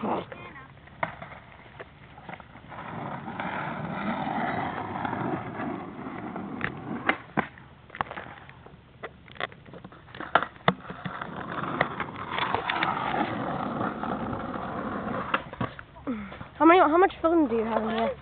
How many? How much film do you have in here?